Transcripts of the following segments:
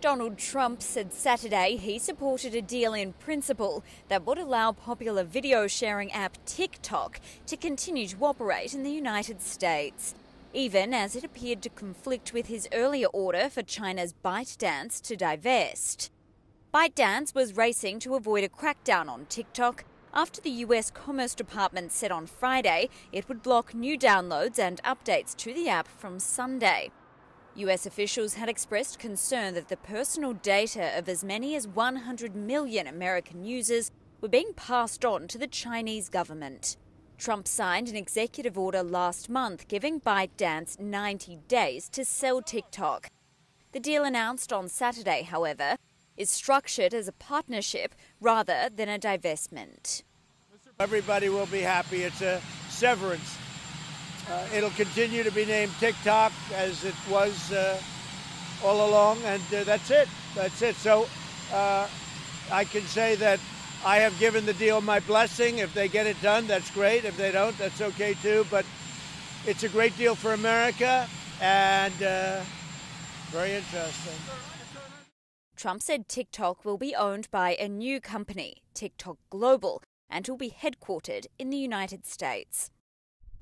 Donald Trump said Saturday he supported a deal in principle that would allow popular video sharing app TikTok to continue to operate in the United States, even as it appeared to conflict with his earlier order for China's ByteDance to divest. ByteDance was racing to avoid a crackdown on TikTok after the US Commerce Department said on Friday it would block new downloads and updates to the app from Sunday. US officials had expressed concern that the personal data of as many as 100 million American users were being passed on to the Chinese government. Trump signed an executive order last month giving ByteDance 90 days to sell TikTok. The deal announced on Saturday, however, is structured as a partnership rather than a divestment. Everybody will be happy. It's a severance uh, it'll continue to be named TikTok as it was uh, all along, and uh, that's it. That's it. So uh, I can say that I have given the deal my blessing. If they get it done, that's great. If they don't, that's okay too. But it's a great deal for America and uh, very interesting. Trump said TikTok will be owned by a new company, TikTok Global, and will be headquartered in the United States.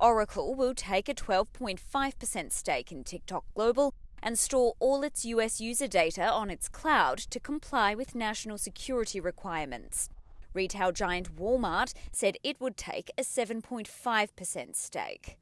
Oracle will take a 12.5% stake in TikTok Global and store all its US user data on its cloud to comply with national security requirements. Retail giant Walmart said it would take a 7.5% stake.